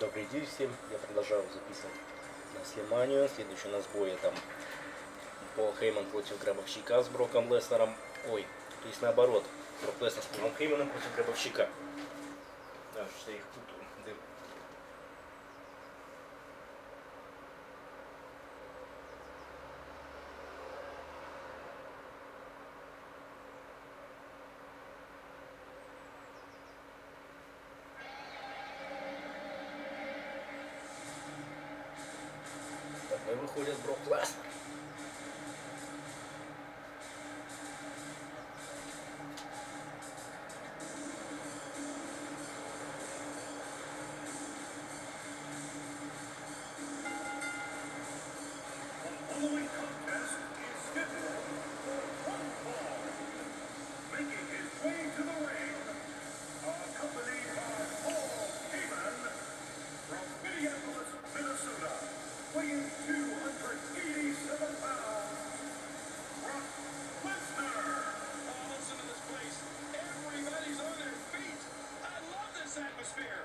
Добрый день всем. Я продолжаю записывать на Слиманию. Следующий у нас бой это Пол Хейман против Гробовщика с Броком Леснером. Ой, то есть наоборот. Брок Леснер с Полом Хейманом против Гробовщика. Да, что я их путаю. Atmosphere.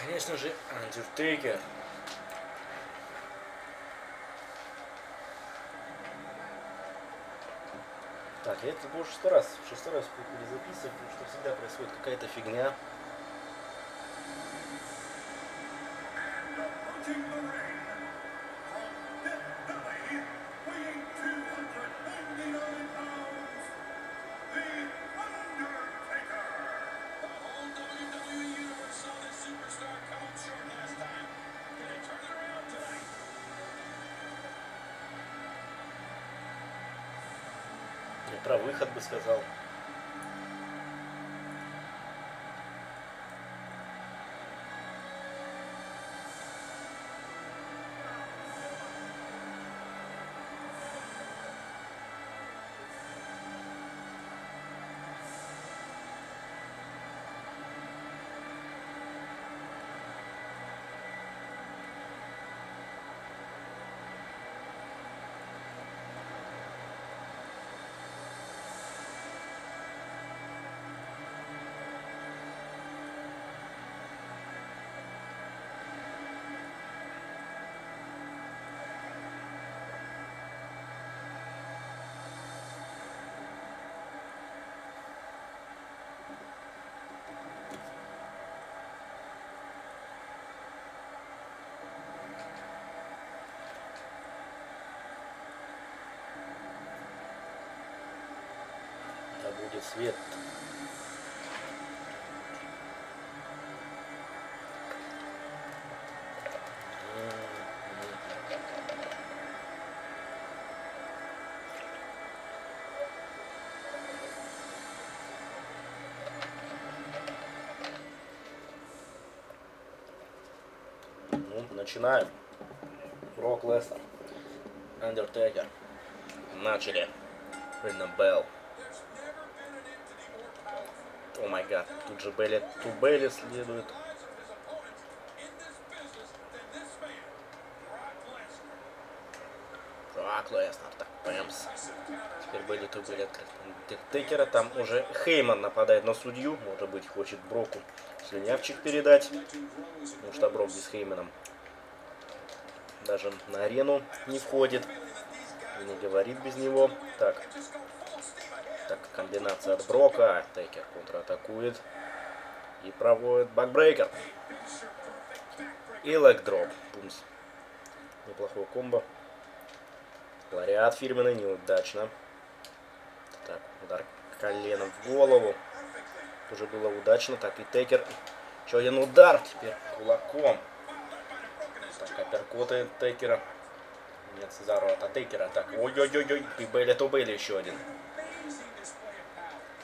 Конечно же, Андертейкер. Так, я это был шестой раз. Шестой раз перезаписывать, потому что всегда происходит какая-то фигня. Про выход бы сказал. Будет свет. Ну, начинаем. Брок Леснер. Undertaker. Начали. Ринна Белл. О май гад. Тут же Белли следует. Man, Brock Lesnar. Брок Леснер. Так, пэмс. Теперь Белли Тубелли открыт. Текера. Там уже Хейман нападает на судью. Может быть, хочет Броку слюнявчик передать. Потому что Брок без Хейманом даже на арену не входит. И не говорит без него. Так, Так, комбинация от Брока. Тейкер контратакует. И проводит бакбрейкер. И лэгдроп. Пумс. Неплохой комбо. Лариат фирменный, неудачно. Так, удар коленом в голову. Тоже было удачно. Так, и Тейкер. Еще один удар теперь кулаком. Так, апперкоты Тейкера. Нет, Сезару от Тейкера. Так, ой-ой-ой-ой. И Белли то Белли еще один.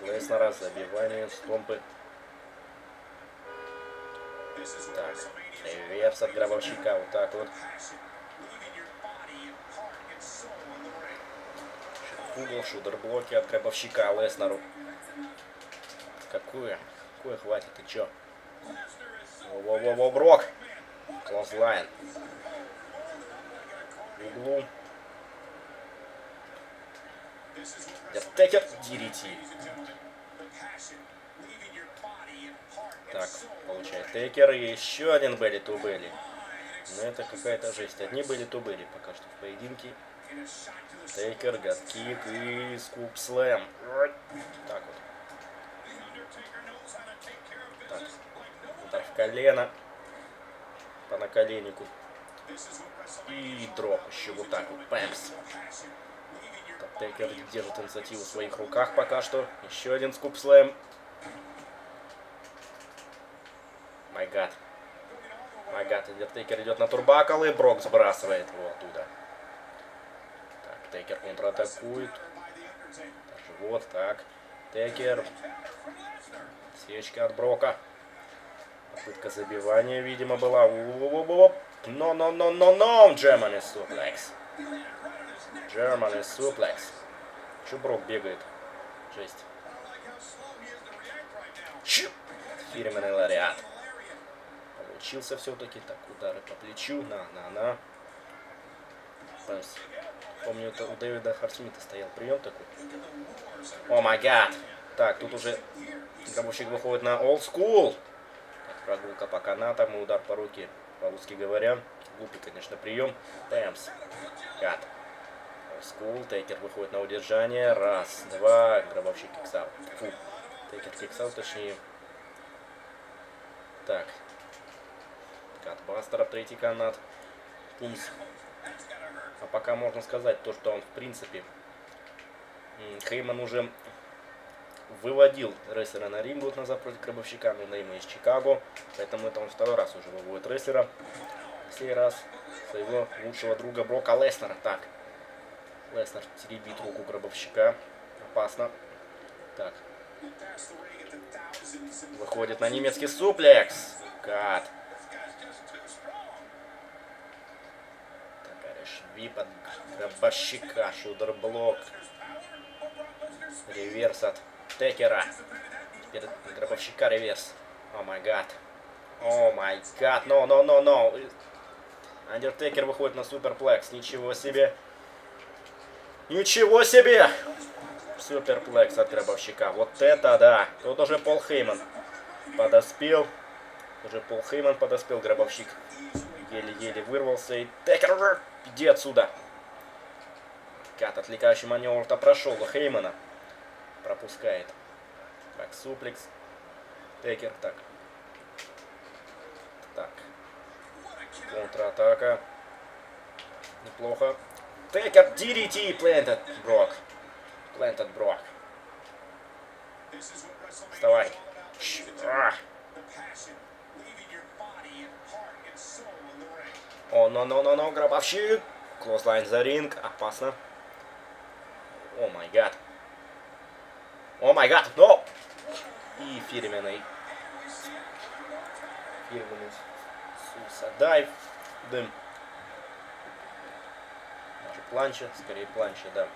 Леснера, забивание, стомпы. Так, реверс от гробовщика, вот так вот. Угол, шудер-блоки от гробовщика Леснару. Какое? Какое хватит, ты чё? Во-во-во, Брок! Клосслайн. В углу. Текер DDT. Так, получает Текер и еще один Белли ту Белли. Но это какая-то жесть. Одни были ту Белли пока что в поединке. Тейкер, гадкик и скуп слэм. Так вот. Так. Удар в колено. По наколеннику. И дроп еще вот так вот. Пэмс. Тейкер держит инициативу в своих руках пока что. Еще один скуп слэм. Майгад. Майгад. Тейкер идет на турбакл и Брок сбрасывает его оттуда. Так, Тейкер контратакует. Вот так. Тейкер. Свечка от Брока. Попытка забивания, видимо, была. Но-но-но-но-но! Germany suplex. Germany suplex. Че Брок бегает? Жесть. Чу! Фирменный лариат. Получился все-таки. Так, удары по плечу. На, на, на. Помню, это у Дэвида Харсмита стоял прием такой. О май гад. Так, тут уже гробовщик выходит на old school. Так, прогулка по канатам и удар по руке. По-русски говоря. Глупый, конечно, прием. Пэмс. Гад. School. Тейкер выходит на удержание. Раз, два. Гробовщик киксал. Фу. Тейкер киксал, точнее. Так. Катбастер, третий канат. Пумс. А пока можно сказать то, что он в принципе Хейман уже выводил рестлера на ринг вот назад против Гробовщика, но Нейма из Чикаго. Поэтому это он второй раз уже выводит рестлера. На сей раз своего лучшего друга Брока Леснера. Так. Леснер теребит руку Гробовщика. Опасно. Так. Выходит на немецкий суплекс. Кат. Вип от гробовщика, шудер-блок. Реверс от Текера. Теперь гробовщика реверс. О май гад. О май гад. Но, но, но, но. Андертекер выходит на суперплекс. Ничего себе. Ничего себе. Суперплекс от гробовщика. Вот это да. Тут уже Пол Хейман подоспел. Уже Пол Хейман подоспел, гробовщик. Еле-еле вырвался. И Текер Иди отсюда. Кат, отвлекающий маневр-то прошел. Хеймана пропускает. Так, суплекс. Текер, так. Так. Контратака. Неплохо. Текер, DDT, Planted, Брок. Planted, Брок. Вставай. А. О, но, но, но, но, гробовщик. Клослайн за ринг. Опасно. О май гад. О май гад, но! И фирменный. Фирменный сусадайв. Дым. Планча, скорее планча, да.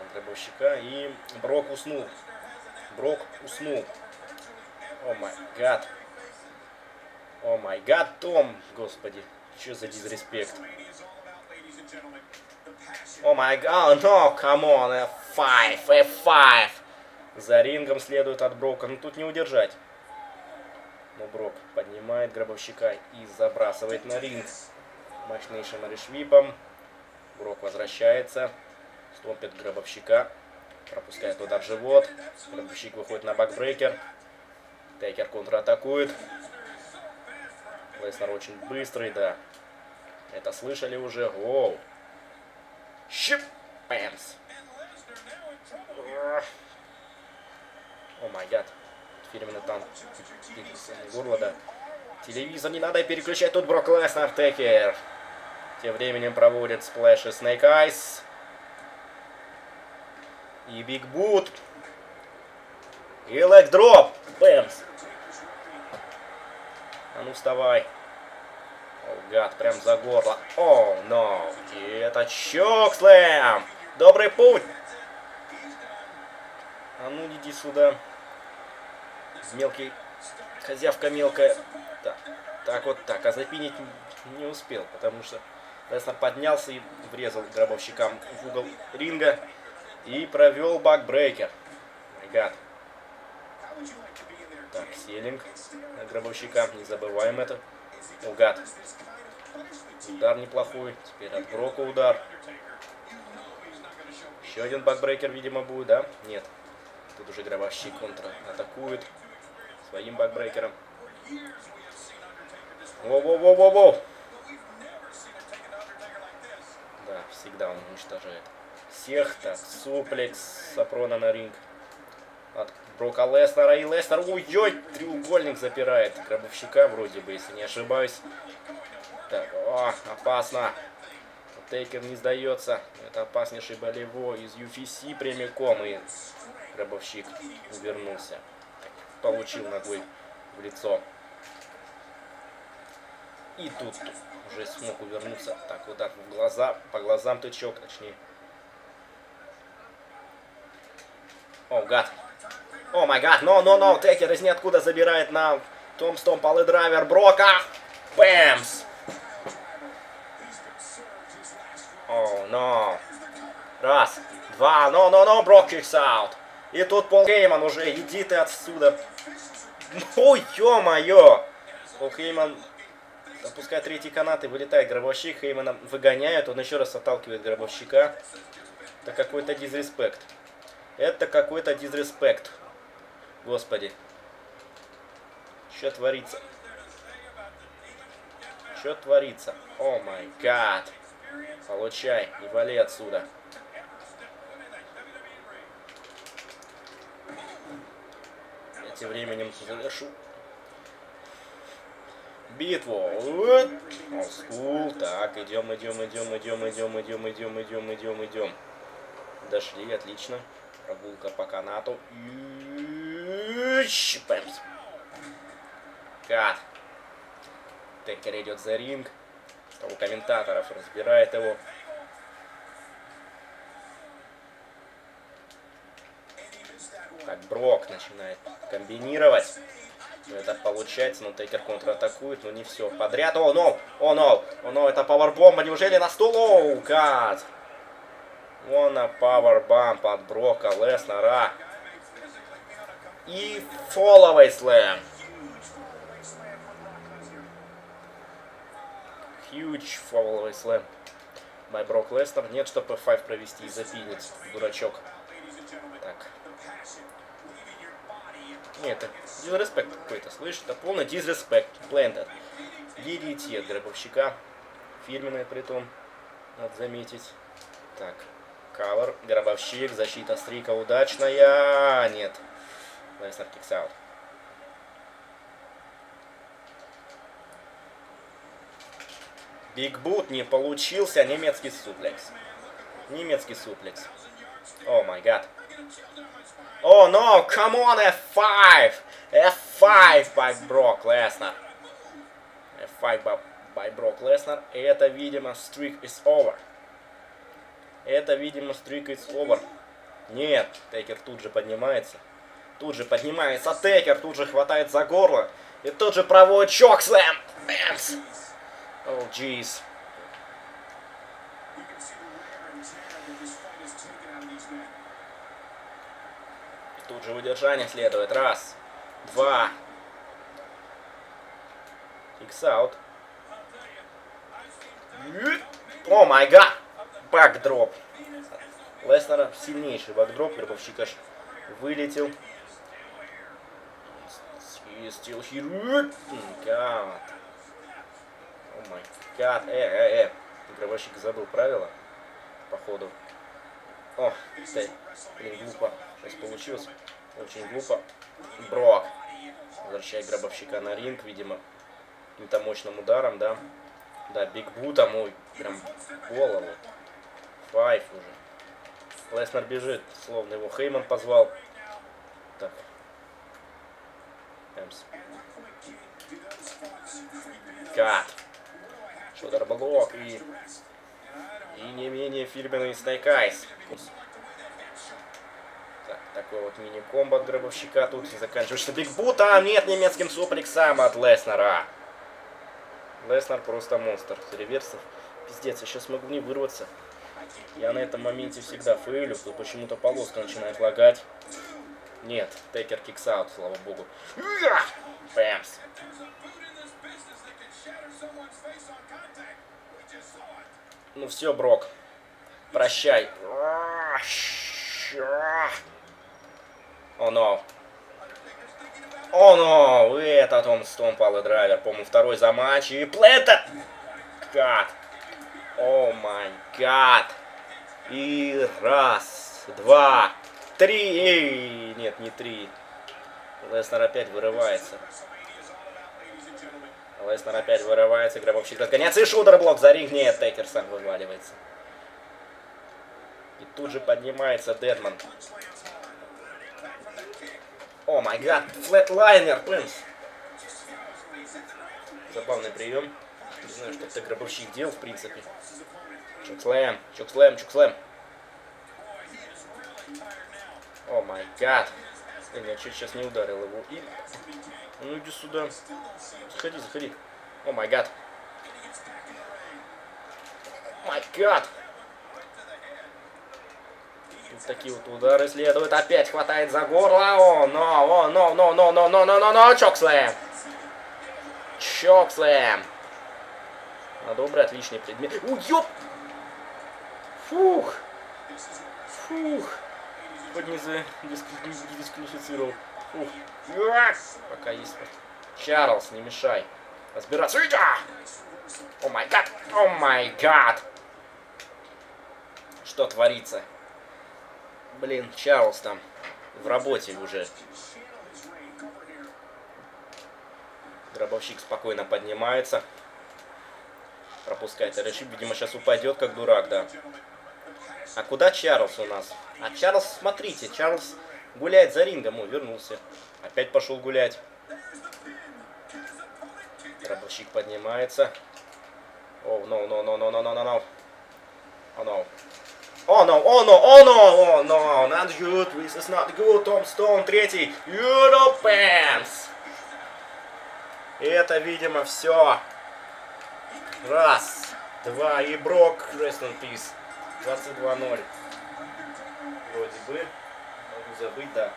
От гробовщика. И Брок уснул. Брок уснул. О май гад. О май гад, Том, господи. Что за дизреспект? О май гад, no, come on, F5, F5. За рингом следует от Брока, ну тут не удержать. Но Брок поднимает гробовщика и забрасывает на ринг. Мощнейшим решвипом. Брок возвращается. Стомпит гробовщика. Пропускает удар в живот. Гробовщик выходит на бакбрейкер. Тейкер контратакует. Леснер очень быстрый, да. Это слышали уже. Оу. Щип. Пэмс. О май гад. Фирменный танк. Горло, да. Телевизор не надо переключать. Тут Брок Леснер, Текер. Тем временем проводит сплэши Snake Eyes. И Биг Бут. И Лэг Дроп. Бэмс. А ну вставай. О, гад, прям за горло. О, но. И это чокслэм. Добрый путь. А ну иди сюда. Мелкий. Козявка мелкая. Так, так вот так. А запинить не успел, потому что Леснер поднялся и врезал гробовщикам в угол ринга. И провел бакбрейкер. Гад. Так, селинг на. Не забываем это. О, гад. Удар неплохой. Теперь от Брока удар. Еще один бакбрейкер, видимо, будет, да? Нет. Тут уже гробовщик контра атакует своим бакбрейкером. Воу-воу-воу-воу-воу! Да, всегда он уничтожает. Всех так, суплекс Сапрона на ринг. От Брока Леснера и Леснер уйдет. Треугольник запирает гробовщика вроде бы, если не ошибаюсь. Так, о, опасно. Тейкер не сдается. Это опаснейший болевой из UFC прямиком. И гробовщик увернулся. Получил ногой в лицо. И тут уже смог увернуться. Так, удар в глаза. По глазам тычок, точнее. Oh, God. Oh my God, no, no, no, Тейкер из ниоткуда забирает на Tombstone Piledriver Брока. Бэмс. Oh, no. Раз, два, no, no, no, Брок kicks out. И тут Пол Хейман уже, иди ты отсюда. Ой, ё-моё. Пол Хейман опускает третий канат и вылетает гробовщик. Хеймана выгоняют, он еще раз отталкивает гробовщика. Это какой-то дизреспект. Это какой-то дизреспект. Господи. Что творится? Что творится? О май гад. Получай и вали отсюда. Тем временем завершу битву. Олдскул. Так, идем, идем, идем, идем, идем, идем, идем, идем, идем, идем. Дошли, отлично. Прогулка по канату. Бэмс. Кат. Текер идет за ринг. У комментаторов разбирает его. Так, Брок начинает комбинировать. Это получается, но Тейкер контратакует, но не все подряд. О, но! О, но! О, но! Это пауэрбомба, неужели на стул? Оу, гад! Вон на пауэрбомб от Брока Леснера. И фолловый слэм. Huge фолловый слэм. By Брок Леснер. Нет, чтобы F5 провести и запинить, дурачок. Так. Нет, это disrespect какой-то, слышишь? Это полный disrespect. Planted. DDT от гробовщика. Фирменная притом. Надо заметить. Так. Cover. Гробовщик. Защита стрика удачная. Нет. Леснер kicks out. Big не получился. Немецкий суплекс. Немецкий суплекс. О май гад. Oh no, come on, F5! F5 by Brock Lesnar. F5 by, by Brock Lesnar. И это, видимо, streak is over. Это, видимо, streak is over. Нет, Тейкер тут же поднимается. Тут же поднимается Тейкер, тут же хватает за горло. И тут же проводит чокслэм. Бэмс. Oh, jeez. Удержание следует. Раз, два. Икс аут. О май гад! Бакдроп. Леснера сильнейший бакдроп. Вербовщик аж вылетел. Still here. Гад. О май гад. Э, э, э. Гробовщик забыл правила. Походу. О, блин, глупо. Сейчас получилось. Очень глупо. Брок. Возвращает гробовщика на ринг, видимо, каким-то мощным ударом, да. Да, Биг Бута мой прям голову. Файв уже. Леснер бежит, словно его Хейман позвал. Так. Эмс. гад. Шудерблок и... И не менее фирменный Снейк Айс. Так, такой вот мини-комбо от гробовщика тут заканчивается бигбутом. Нет немецким суплексом от Леснера. Леснер просто монстр. Реверсов. Пиздец, я сейчас могу не вырваться. Я на этом моменте всегда фейлю, то почему-то полоска начинает лагать. Нет, Тейкер kicks out, слава богу. Бэмс. Ну все, Брок. Прощай. А, ща. О, но. О, но. Этот он стомпал и драйвер. По-моему, второй за матч. И planted. God. Oh my God. И раз, два, три. Эй, Нет, не три. Леснер опять вырывается. Леснер опять вырывается, гробовщик разгоняется, и shoulder block за ринг. Нет, Тейкер сам вываливается. И тут же поднимается Deadman. Oh my God, flatliner, Prince. Забавный прием. Не знаю, что это гробовщик делал, в принципе. Чукслэм, чукслэм, чукслэм. О май гад. Блин, я чуть сейчас не ударил его. И... Ну иди сюда. Заходи, заходи. О май гад. Май гад. Тут такие вот удары следуют. Опять хватает за горло. О, но, о, но, но, но, но, но, но, но, но, чокслэм. Чокслэм. На добрый, отличный предмет. У, ёп! Фух. Фух. Хоть не дисквалифицировал. Фух. Пока есть. Чарльз, не мешай. Разбираться. О май гад! О май гад! Что творится? Блин, Чарльз там в работе уже. Гробовщик спокойно поднимается. Пропускает решит. Видимо, сейчас упадет, как дурак, да. А куда Чарльз у нас? А Чарльз, смотрите, Чарльз гуляет за рингом. О, вернулся. Опять пошел гулять. Гробовщик поднимается. О, no, no, no, no, no, no, no, no. Oh, no. О, no, о, no, о, no, о, no, not good, this is not good, Том Стоун, третий, Европенс. И это, видимо, все. Раз, два, и Брок, rest in peace. 22-0. Вроде бы. Могу забыть, да.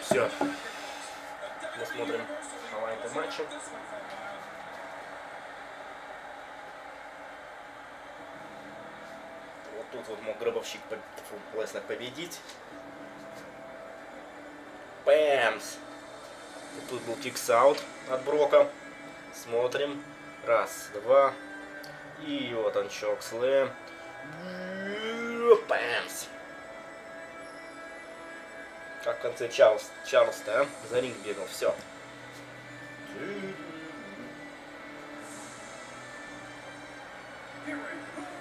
Все. Мы смотрим хайлайты матча. тут вот мог гробовщик Леснер победить. Пэмс. Тут был киксаут от Брока. Смотрим. Раз, два. И вот он, Чокслэм. Пэмс. Как в конце Чарльз, Чарльз-то. А? За ринг бегал. Все. Here we go.